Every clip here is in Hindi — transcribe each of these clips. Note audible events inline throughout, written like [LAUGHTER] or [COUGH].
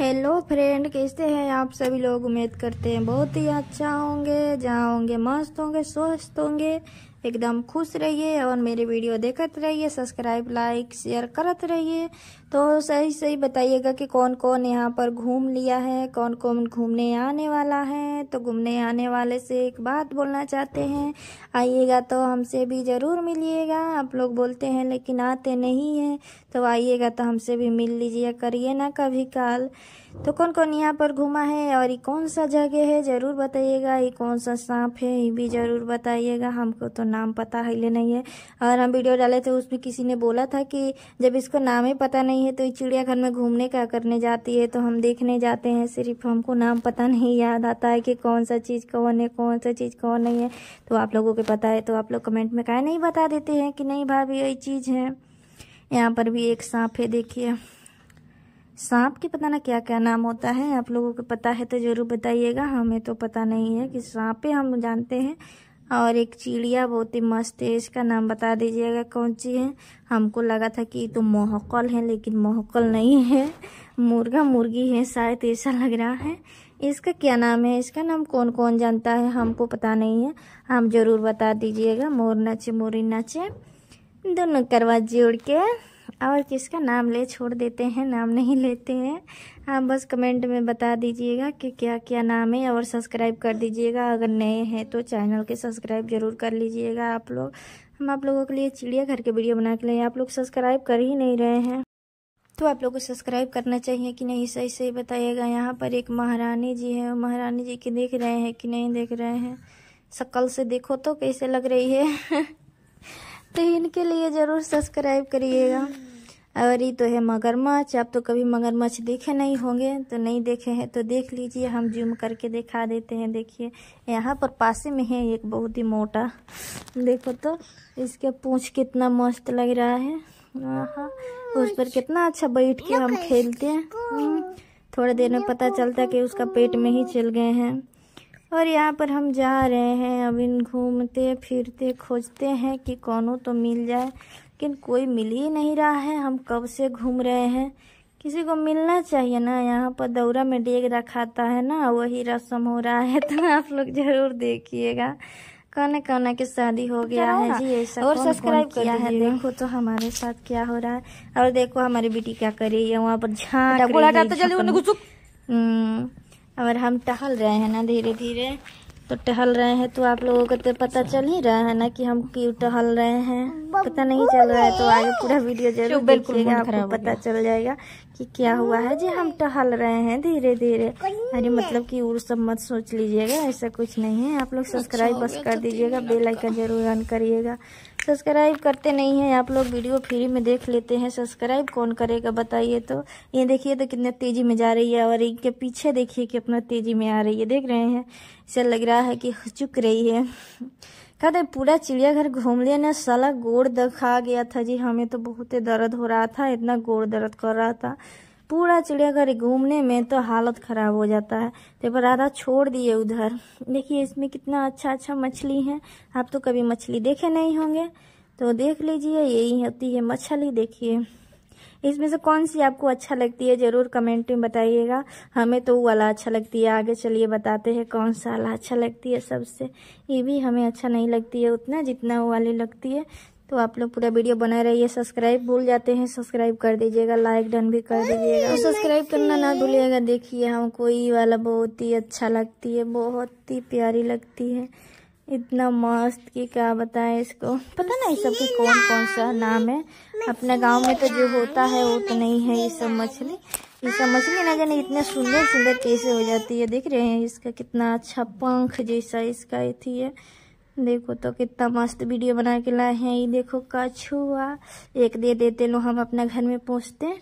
हेलो फ्रेंड कैसे हैं आप सभी लोग? उम्मीद करते हैं बहुत ही अच्छा होंगे, जहाँ होंगे, मस्त होंगे, स्वस्थ होंगे, एकदम खुश रहिए और मेरे वीडियो देखते रहिए सब्सक्राइब लाइक शेयर करते रहिए। तो सही सही बताइएगा कि कौन कौन यहाँ पर घूम लिया है कौन कौन घूमने आने वाला है। तो घूमने आने वाले से एक बात बोलना चाहते हैं। आइएगा तो हमसे भी ज़रूर मिलिएगा। आप लोग बोलते हैं, लेकिन आते नहीं हैं। तो आइएगा तो हमसे भी मिल लीजिए, करिए ना कभी काल। तो कौन कौन यहाँ पर घूमा है और ये कौन सा जगह है, ज़रूर बताइएगा। ये कौन सा सांप है, ये भी ज़रूर बताइएगा। हमको तो नाम पता है, ले नहीं है। और हम वीडियो डाले थे, उसमें किसी ने बोला था कि जब इसको नाम ही पता नहीं है तो चिड़ियाघर में घूमने का करने जाती है तो हम देखने जाते हैं सिर्फ़ हमको नाम पता नहीं, याद आता है कि कौन सा चीज़ कौन है, कौन सा चीज़ कौन नहीं है। तो आप लोगों के पता है तो आप लोग कमेंट में कहा, नहीं बता देते हैं कि नहीं भाभी यही चीज़ है। यहाँ पर भी एक सांप है, देखिए। सांप के पता ना क्या क्या नाम होता है, आप लोगों को पता है तो ज़रूर बताइएगा, हमें तो पता नहीं है कि सांपे हम जानते हैं। और एक चिड़िया बहुत ही मस्त है, इसका नाम बता दीजिएगा कौन सी है। हमको लगा था कि तो मोहकल है, लेकिन मोहकल नहीं है। मुर्गा मुर्गी है, शायद ऐसा लग रहा है। इसका क्या नाम है? इसका नाम कौन कौन जानता है, हमको पता नहीं है। हम ज़रूर बता दीजिएगा। मोर नाचे, मोरी नाचे। दोनों करवा जोड़ के और किसका नाम ले छोड़ देते हैं, नाम नहीं लेते हैं। आप बस कमेंट में बता दीजिएगा कि क्या क्या नाम है और सब्सक्राइब कर दीजिएगा। अगर नए हैं तो चैनल के सब्सक्राइब ज़रूर कर लीजिएगा आप लोग। हम आप लोगों के लिए चिड़ियाघर के वीडियो बना के लिए आप लोग सब्सक्राइब कर ही नहीं रहे हैं। तो आप लोग को सब्सक्राइब करना चाहिए कि नहीं, सही सही बताइएगा। यहाँ पर एक महारानी जी है। महारानी जी की देख रहे हैं कि नहीं देख रहे हैं। शक्ल से देखो तो कैसे लग रही है। [LAUGHS] तो इनके लिए ज़रूर सब्सक्राइब करिएगा। और ये तो है मगरमच्छ आप तो कभी मगरमच्छ देखे नहीं होंगे तो नहीं देखे हैं तो देख लीजिए हम जूम करके दिखा देते हैं देखिए। यहाँ पर पासे में है एक बहुत ही मोटा देखो तो इसके पूछ कितना मस्त लग रहा है। उस पर कितना अच्छा बैठ के हम खेलते हैं। थोड़ा देर में पता चलता है कि उसका पेट में ही चल गए हैं। और यहाँ पर हम जा रहे हैं अब इन घूमते फिरते खोजते हैं कि कौनों तो मिल जाए। लेकिन कोई मिल ही नहीं रहा है। हम कब से घूम रहे हैं? किसी को मिलना चाहिए ना। यहाँ पर दौरा में डेग रखाता है ना वही रस्म हो रहा है। [LAUGHS] तो आप लोग ज़रूर देखिएगा। कौन कौन की शादी हो गया है? जी ऐसा और सब्सक्राइब किया है? देखो तो हमारे साथ क्या हो रहा है। और देखो हमारी बेटी क्या कर रही है। वहाँ पर झाँक रही है। हम्म, और हम टहल रहे हैं ना धीरे धीरे तो टहल रहे हैं तो आप लोगों को तो पता चल ही रहा है ना कि हम क्यों टहल रहे हैं। पता नहीं चल रहा है तो आगे पूरा वीडियो ज़रूर देखिएगा आपको पता चल जाएगा कि क्या हुआ है जी हम टहल रहे हैं धीरे धीरे अरे मतलब कि और सब मत सोच लीजिएगा ऐसा कुछ नहीं है। आप लोग सब्सक्राइब बस कर दीजिएगा बेलाइकन ज़रूर ऑन करिएगा। सब्सक्राइब करते नहीं हैं, आप लोग वीडियो फ्री में देख लेते हैं। सब्सक्राइब कौन करेगा बताइए तो। ये देखिए तो कितने तेज़ी में जा रही है और इनके पीछे देखिए कितना तेज़ी में आ रही है। देख रहे हैं इसे लग रहा है कि चुक रही है। कहते पूरा चिड़ियाघर घूम लिया, ना साला गोड़ दखा गया था। जी, हमें तो बहुत दर्द हो रहा था, इतना गोड़ दर्द कर रहा था। पूरा चिड़ियाघर घूमने में तो हालत खराब हो जाता है। तो पर आधा छोड़ दिए उधर। देखिए, इसमें कितना अच्छा अच्छा मछली है। आप तो कभी मछली देखे नहीं होंगे। तो देख लीजिए, यही होती है मछली, देखिए। इसमें से कौन सी आपको अच्छा लगती है, ज़रूर कमेंट में बताइएगा। हमें तो वो वाला अच्छा लगती है। आगे चलिए, बताते हैं कौन सा वाला अच्छा लगती है सबसे। ये भी हमें अच्छा नहीं लगती है, उतना जितना वो वाली लगती है। तो आप लोग पूरा वीडियो बना रहिए सब्सक्राइब भूल जाते हैं सब्सक्राइब कर दीजिएगा लाइक डन भी कर दीजिएगा। सब्सक्राइब करना ना भूलिएगा देखिए हमको ये वाला बहुत ही अच्छा लगती है बहुत ही प्यारी लगती है। इतना मस्त कि क्या बताएँ इसको। पता ना नहीं सबके कौन कौन सा नाम है? अपने गाँव में तो जो होता है वो तो नहीं है ये सब मछली। ये सब मछली ना जाने इतना सुंदर सुंदर कैसे हो जाती है देख रहे हैं इसका कितना अच्छा पंख जैसा इसका थी है। देखो तो कितना मस्त वीडियो बना के लाए हैं। ये देखो कछुआ। एक दे देते लो, हम अपने घर में पहुँचते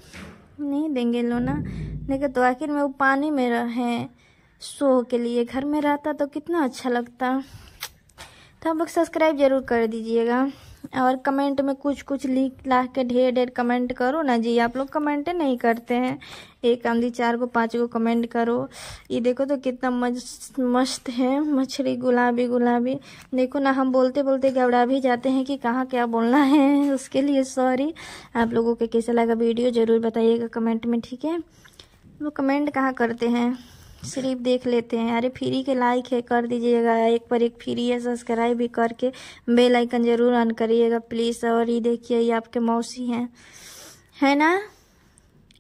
नहीं देंगे लो ना। देखो तो आखिर में वो पानी में रहे सो के लिए घर में रहता तो कितना अच्छा लगता। तो आप लोग सब्सक्राइब ज़रूर कर दीजिएगा। और कमेंट में कुछ कुछ लिख ला के ढेर ढेर कमेंट करो ना जी। आप लोग कमेंट नहीं करते हैं। एक आंधी, चार को, पाँच को कमेंट करो। ये देखो तो कितना मस्त मस्त है, मछली, गुलाबी गुलाबी। देखो ना, हम बोलते बोलते घबरा भी जाते हैं कि कहाँ क्या बोलना है [LAUGHS] उसके लिए सॉरी आप लोगों को कैसा लगा वीडियो ज़रूर बताइएगा कमेंट में, ठीक है? वो कमेंट कहाँ करते हैं? सिर्फ़ देख लेते हैं। अरे, फ्री के लाइक है, कर दीजिएगा। एक पर एक फ्री है सब्सक्राइब भी करके बेल आइकन ज़रूर ऑन करिएगा प्लीज़ और ये देखिए, ये आपके मौसी हैं। है ना?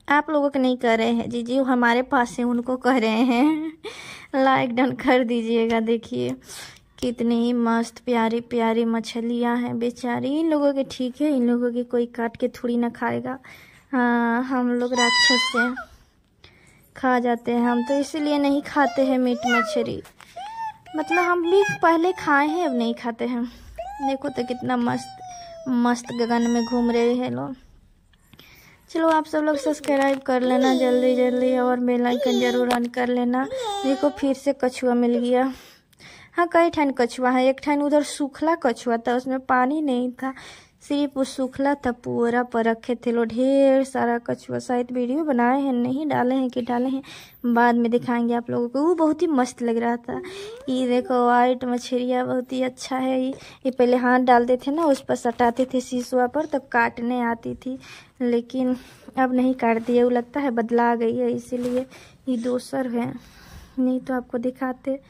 आप लोगों के नहीं कर रहे हैं। जी जी, हमारे पास से उनको कह रहे हैं। [LAUGHS] लाइक डन कर दीजिएगा, देखिए। कितनी ही मस्त, प्यारी प्यारी मछलियाँ हैं, बेचारी। इन लोगों के ठीक है, इन लोगों की कोई काट के थोड़ी ना खाएगा। हाँ हम लोग राक्षस से खा जाते हैं हम तो इसीलिए नहीं खाते हैं मीट मछली मतलब हम भी पहले खाए हैं, अब नहीं खाते हैं। देखो तो कितना मस्त मस्त गगन में घूम रहे हैं लोग। चलो आप सब लोग सब्सक्राइब कर लेना जल्दी जल्दी और बेल आइकन ज़रूर ऑन कर लेना। देखो फिर से कछुआ मिल गया। हाँ कई ठान कछुआ है। एक ठान उधर सूखला कछुआ था, उसमें पानी नहीं था। सिर्फ़ वो सूखला था, पूरा पर रखे थे। लो, ढेर सारा कछुआ शायद वीडियो बनाए हैं, नहीं डाले हैं कि डाले हैं। बाद में दिखाएँगे आप लोगों को। वो बहुत ही मस्त लग रहा था। ये देखो वाइट मछलियाँ बहुत ही अच्छा है। ये ये पहले हाथ डालते थे ना, उस पर सटाते थे शीशुआ पर तो काटने आती थी। लेकिन अब नहीं काटती है, वो लगता है बदला गई है, इसीलिए ये दोसर है। नहीं तो आपको दिखाते।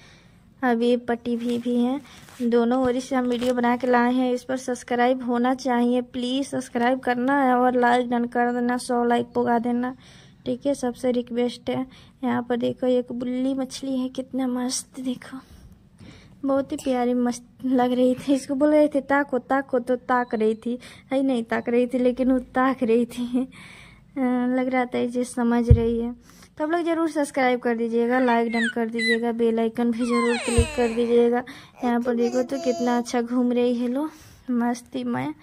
ये पट्टी भी भी हैं। दोनों ओर से हम वीडियो बना के लाए हैं। इस पर सब्सक्राइब होना चाहिए। प्लीज़ सब्सक्राइब करना है और लाइक डन कर देना। सौ लाइक पुगा देना। ठीक है, सबसे रिक्वेस्ट है। यहाँ पर देखो, एक बुल्ली मछली है। कितना मस्त देखो। बहुत ही प्यारी मस्त लग रही थी। इसको बोल रहे थे, ताको ताको। तो ताक रही थी। है नहीं, ताक रही थी, लेकिन वो ताक रही थी। लग रहा था ये समझ रही है। तो आप लोग ज़रूर सब्सक्राइब कर दीजिएगा लाइक डन कर दीजिएगा बेल आइकन भी ज़रूर क्लिक कर दीजिएगा। यहाँ पर देखो तो कितना अच्छा घूम रही है लो, मस्ती में।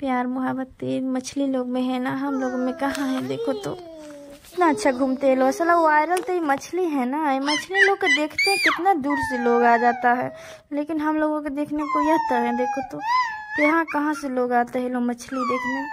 प्यार, मोहब्बत मछली लोग में है ना, हम लोग में कहाँ है देखो तो। कितना अच्छा घूमते हैं लोग असल वायरल तो ये मछली है ना, ये मछली लोग को देखते हैं कितना दूर से लोग आ जाता है। लेकिन हम लोगों को देखने को यह तो है देखो तो यहाँ कहाँ से लोग आते हैं लोग मछली देखने।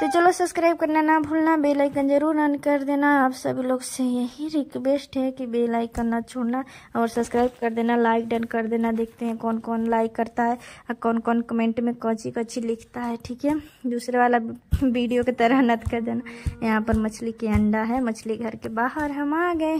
तो चलो सब्सक्राइब करना ना भूलना, बेल आइकन ज़रूर ऑन कर देना। आप सभी लोग से यही रिक्वेस्ट है कि बेल आइकन ना छोड़ना और सब्सक्राइब कर देना लाइक डन कर देना। देखते हैं कौन कौन लाइक करता है और कौन कौन कमेंट में कौची कौची लिखता है, ठीक है? दूसरे वाला [LAUGHS] वीडियो की तरह नत कर देना। यहाँ पर मछली के अंडा है, मछली घर के बाहर हम आ गए।